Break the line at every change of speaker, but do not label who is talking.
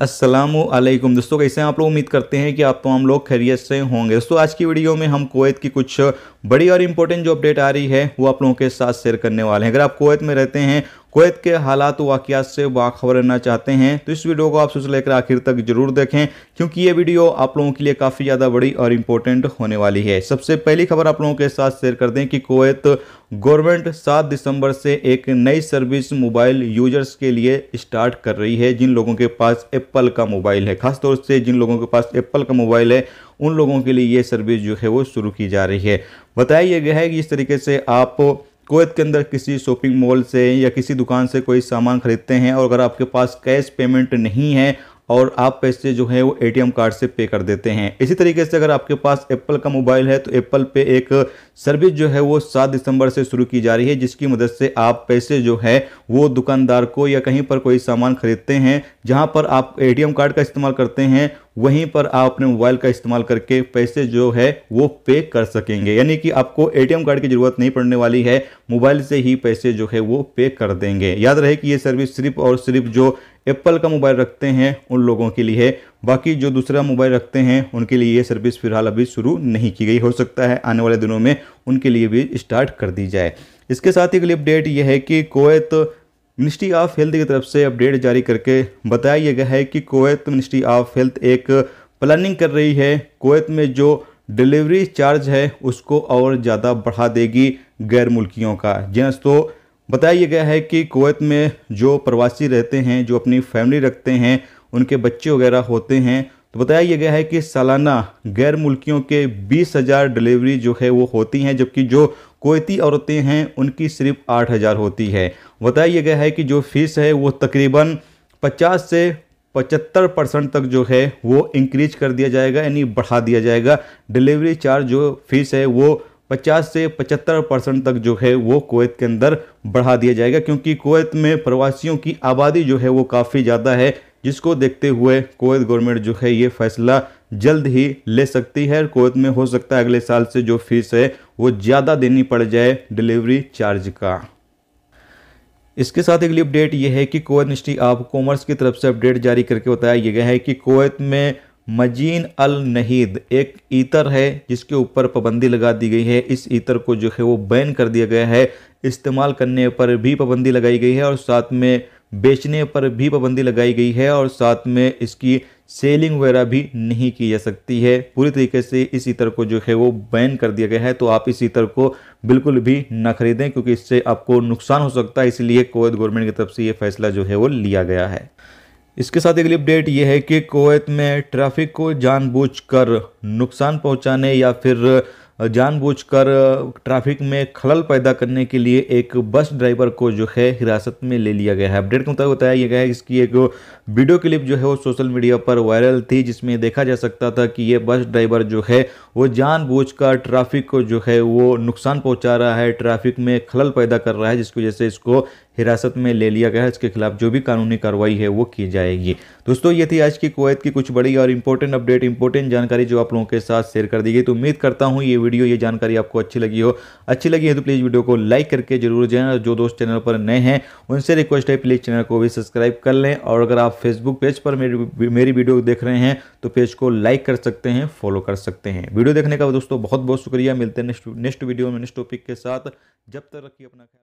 असलम दोस्तों, कैसे हैं आप लोग? उम्मीद करते हैं कि आप तो हम लोग खैरियत से होंगे। दोस्तों, आज की वीडियो में हम कोवैत की कुछ बड़ी और इंपॉर्टेंट जो अपडेट आ रही है, वो आप लोगों के साथ शेयर करने वाले हैं। अगर आप कोवैत में रहते हैं कोवैत के हालात वाक़ात से बाखबर रहना चाहते हैं तो इस वीडियो को आप सोच लेकर आखिर तक ज़रूर देखें, क्योंकि ये वीडियो आप लोगों के लिए काफ़ी ज़्यादा बड़ी और इम्पोर्टेंट होने वाली है। सबसे पहली खबर आप लोगों के साथ शेयर कर दें कि कोवैत गवर्नमेंट 7 दिसंबर से एक नई सर्विस मोबाइल यूज़र्स के लिए स्टार्ट कर रही है, जिन लोगों के पास एप्पल का मोबाइल है। खासतौर से जिन लोगों के पास एप्पल का मोबाइल है, उन लोगों के लिए ये सर्विस जो है वो शुरू की जा रही है। बताया गया है कि इस तरीके से आप कोवैत के अंदर किसी शॉपिंग मॉल से या किसी दुकान से कोई सामान खरीदते हैं और अगर आपके पास कैश पेमेंट नहीं है और आप पैसे जो है वो एटीएम कार्ड से पे कर देते हैं। इसी तरीके से अगर आपके पास एप्पल का मोबाइल है तो एप्पल पे एक सर्विस जो है वो सात दिसंबर से शुरू की जा रही है, जिसकी मदद से आप पैसे जो है वो दुकानदार को या कहीं पर कोई सामान खरीदते हैं, जहाँ पर आप एटीएम कार्ड का इस्तेमाल करते हैं वहीं पर आप अपने मोबाइल का इस्तेमाल करके पैसे जो है वो पे कर सकेंगे। यानी कि आपको एटीएम कार्ड की ज़रूरत नहीं पड़ने वाली है, मोबाइल से ही पैसे जो है वो पे कर देंगे। याद रहे कि ये सर्विस सिर्फ़ और सिर्फ़ जो एप्पल का मोबाइल रखते हैं, उन लोगों के लिए है। बाकी जो दूसरा मोबाइल रखते हैं, उनके लिए ये सर्विस फ़िलहाल अभी शुरू नहीं की गई। हो सकता है आने वाले दिनों में उनके लिए भी स्टार्ट कर दी जाए। इसके साथ ही अगली अपडेट ये है कि कोवैत मिनिस्ट्री ऑफ़ हेल्थ की तरफ़ से अपडेट जारी करके बताया गया है कि कोवैत मिनिस्ट्री ऑफ़ हेल्थ एक प्लानिंग कर रही है। कोवैत में जो डिलीवरी चार्ज है, उसको और ज़्यादा बढ़ा देगी गैर मुल्कियों का। जी तो बताया गया है कि कोवैत में जो प्रवासी रहते हैं, जो अपनी फैमिली रखते हैं, उनके बच्चे वगैरह होते हैं तो बताया गया है कि सालाना गैर मुल्कियों के बीस हज़ार डिलीवरी जो है, वो होती हैं, जबकि जो कोवैती औरतें हैं, उनकी सिर्फ़ आठ हज़ार होती है। बताया गया है कि जो फ़ीस है, वो तकरीबन पचास से पचहत्तर परसेंट तक जो है, वो इंक्रीज कर दिया जाएगा, यानी बढ़ा दिया जाएगा। डिलीवरी चार्ज जो फ़ीस है, वो 50 से 75 परसेंट तक जो है, वो कुवैत के अंदर बढ़ा दिया जाएगा, क्योंकि कुवैत में प्रवासियों की आबादी जो है, वो काफ़ी ज़्यादा है, जिसको देखते हुए कुवैत गवर्नमेंट जो है, ये फैसला जल्द ही ले सकती है कुवैत में हो सकता है अगले साल से जो फ़ीस है वो ज़्यादा देनी पड़ जाए डिलीवरी चार्ज का। इसके साथ अगली अपडेट ये है कि कुवैत मिनिस्ट्री ऑफ़ कॉमर्स की तरफ़ से अपडेट जारी करके बताया गया है कि कुवैत में मजीन अल नहीद एक ईतर है, जिसके ऊपर पाबंदी लगा दी गई है। इस ईतर को जो है वो बैन कर दिया गया है। इस्तेमाल करने पर भी पाबंदी लगाई गई है और साथ में बेचने पर भी पाबंदी लगाई गई है और साथ में इसकी सेलिंग वगैरह भी नहीं की जा सकती है। पूरी तरीके से इस इतर को जो है वो बैन कर दिया गया है तो आप इस इतर को बिल्कुल भी ना खरीदें, क्योंकि इससे आपको नुकसान हो सकता है, इसलिए कोवैत गवर्नमेंट की तरफ़ से ये फैसला जो है वो लिया गया है। इसके साथ अगली अपडेट ये है कि कोवैत में ट्रैफ़िक को जानबूझकर नुकसान पहुँचाने या फिर जानबूझकर ट्रैफ़िक में खलल पैदा करने के लिए एक बस ड्राइवर को जो है हिरासत में ले लिया गया है। अपडेट के मुताबिक बताया गया है इसकी एक वीडियो क्लिप जो है वो सोशल मीडिया पर वायरल थी, जिसमें देखा जा सकता था कि ये बस ड्राइवर जो है वो जानबूझकर ट्रैफ़िक को जो है वो नुकसान पहुँचा रहा है, ट्रैफ़िक में खलल पैदा कर रहा है, जिसकी वजह से इसको हिरासत में ले लिया गया है। इसके खिलाफ जो भी कानूनी कार्रवाई है वो की जाएगी। दोस्तों, ये थी आज की कुवैत की कुछ बड़ी और इंपॉर्टेंट अपडेट इंपॉर्टेंट जानकारी जो आप लोगों के साथ शेयर कर दी गई। तो उम्मीद करता हूँ ये वीडियो, ये जानकारी आपको अच्छी लगी हो, अच्छी लगी है तो प्लीज़ वीडियो को लाइक करके ज़रूर जाए जो दोस्त चैनल पर नए हैं, उनसे रिक्वेस्ट है प्लीज़ चैनल को भी सब्सक्राइब कर लें और अगर आप फेसबुक पेज पर मेरी मेरी वीडियो देख रहे हैं तो पेज को लाइक कर सकते हैं फॉलो कर सकते हैं। वीडियो देखने का दोस्तों बहुत बहुत शुक्रिया, मिलते हैं नेक्स्ट नेक्स्ट वीडियो में नेक्स्ट टॉपिक के साथ। जब तक रखिए अपना